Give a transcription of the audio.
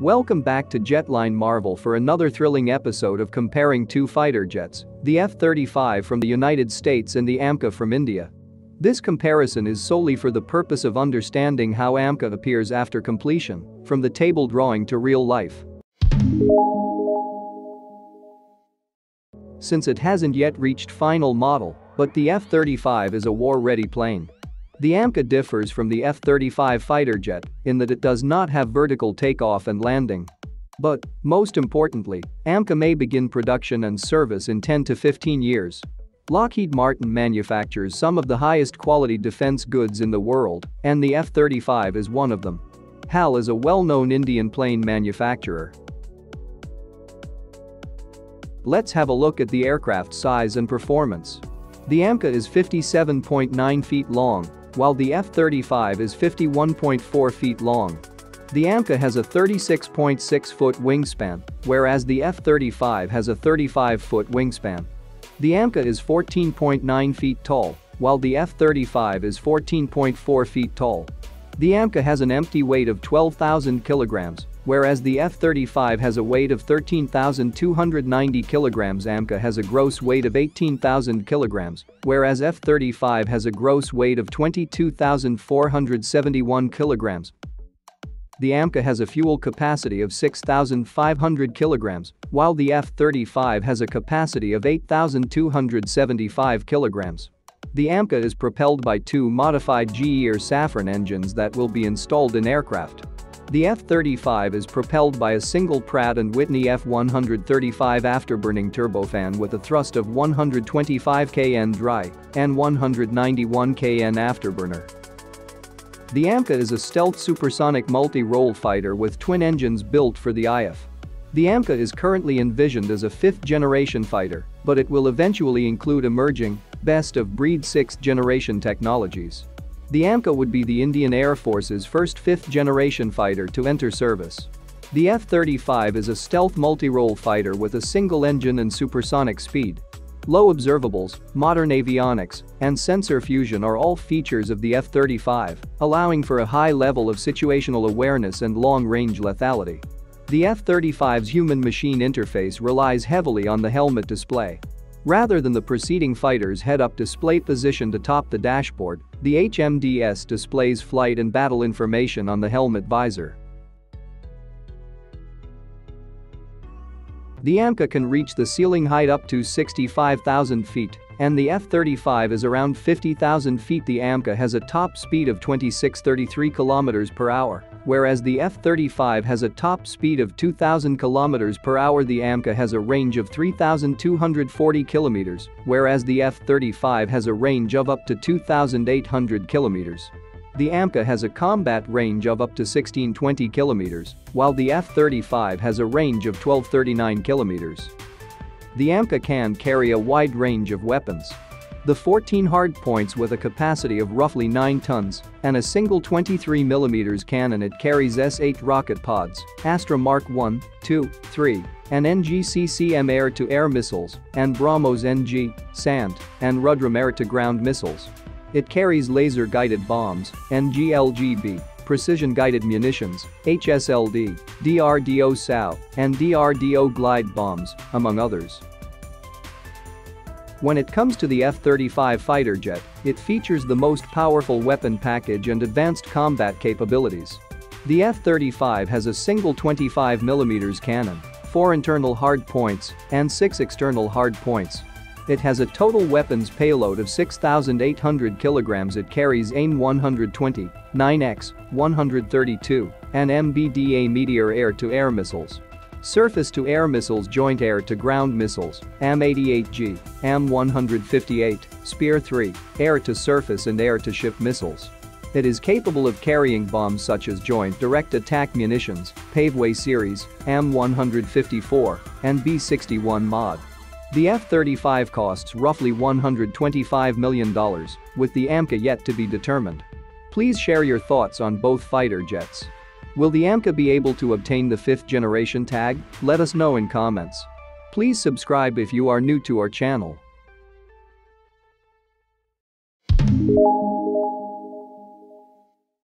Welcome back to Jetline Marvel for another thrilling episode of comparing two fighter jets, the F-35 from the United States and the AMCA from India. This comparison is solely for the purpose of understanding how AMCA appears after completion, from the table drawing to real life. Since it hasn't yet reached final model, but the F-35 is a war-ready plane. The AMCA differs from the F-35 fighter jet in that it does not have vertical takeoff and landing. But, most importantly, AMCA may begin production and service in 10 to 15 years. Lockheed Martin manufactures some of the highest quality defense goods in the world, and the F-35 is one of them. HAL is a well-known Indian plane manufacturer. Let's have a look at the aircraft's size and performance. The AMCA is 57.9 feet long, while the F-35 is 51.4 feet long. The AMCA has a 36.6-foot wingspan, whereas the F-35 has a 35-foot wingspan. The AMCA is 14.9 feet tall, while the F-35 is 14.4 feet tall. The AMCA has an empty weight of 12,000 kilograms, whereas the F-35 has a weight of 13,290 kilograms AMCA has a gross weight of 18,000 kilograms, whereas F-35 has a gross weight of 22,471 kilograms. The AMCA has a fuel capacity of 6,500 kilograms, while the F-35 has a capacity of 8,275 kilograms. The AMCA is propelled by two modified GE or Safran engines that will be installed in aircraft. The F-35 is propelled by a single Pratt & Whitney F135 afterburning turbofan with a thrust of 125 kN dry and 191 kN afterburner. The AMCA is a stealth supersonic multi-role fighter with twin engines built for the IAF. The AMCA is currently envisioned as a fifth-generation fighter, but it will eventually include emerging, best-of-breed sixth-generation technologies. The AMCA would be the Indian Air Force's first fifth-generation fighter to enter service. The F-35 is a stealth multi-role fighter with a single engine and supersonic speed. Low observables, modern avionics, and sensor fusion are all features of the F-35, allowing for a high level of situational awareness and long-range lethality. The F-35's human-machine interface relies heavily on the helmet display, Rather than the preceding fighter's head-up display positioned atop the dashboard, the HMDS displays flight and battle information on the helmet visor. The AMCA can reach the ceiling height up to 65,000 feet, and the F-35 is around 50,000 feet. The AMCA has a top speed of 2633 km per hour, whereas the F-35 has a top speed of 2,000 km per hour. The AMCA has a range of 3,240 km, whereas the F-35 has a range of up to 2,800 km. The AMCA has a combat range of up to 1620 km, while the F-35 has a range of 1239 km. The AMCA can carry a wide range of weapons. The 14 hardpoints with a capacity of roughly 9 tons and a single 23mm cannon it carries S-8 rocket pods, Astra Mark 1, 2, 3, and NGCCM air-to-air missiles, and BrahMos NG, SANT, and Rudram air-to-ground missiles. It carries laser-guided bombs, NGLGB, precision-guided munitions, HSLD, DRDO SAO, and DRDO glide bombs, among others. When it comes to the F-35 fighter jet, it features the most powerful weapon package and advanced combat capabilities. The F-35 has a single 25mm cannon, 4 internal hard points, and 6 external hard points, it has a total weapons payload of 6,800 kilograms. It carries AIM 120, 9X, 132, and MBDA Meteor air-to-air missiles. Surface-to-air missiles Joint air-to-ground missiles, AIM-88G, AIM-158, Spear-3, air-to-surface and air-to-ship missiles. It is capable of carrying bombs such as Joint Direct Attack Munitions, Paveway Series, AIM-154, and B-61 Mod. The F-35 costs roughly $125 million, with the AMCA yet to be determined. Please share your thoughts on both fighter jets. Will the AMCA be able to obtain the fifth generation tag? Let us know in comments. Please subscribe if you are new to our channel.